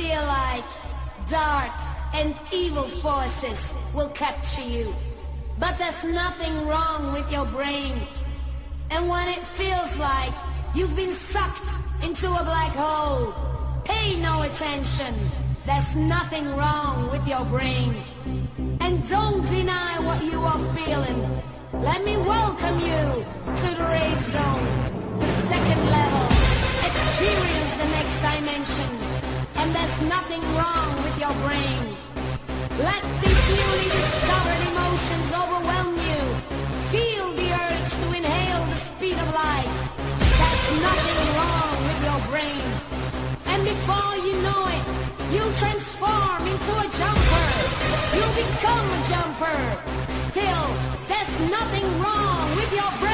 feel like dark and evil forces will capture you. But there's nothing wrong with your brain. And when it feels like you've been sucked into a black hole, pay no attention. There's nothing wrong with your brain. And don't deny what you are feeling. Let me welcome you to the rave zone, the second level. And there's nothing wrong with your brain. Let these newly discovered emotions overwhelm you. Feel the urge to inhale the speed of light. There's nothing wrong with your brain. And before you know it, you'll transform into a jumper. You'll become a jumper. Still, there's nothing wrong with your brain.